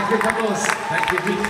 Thank you, couples. Thank you.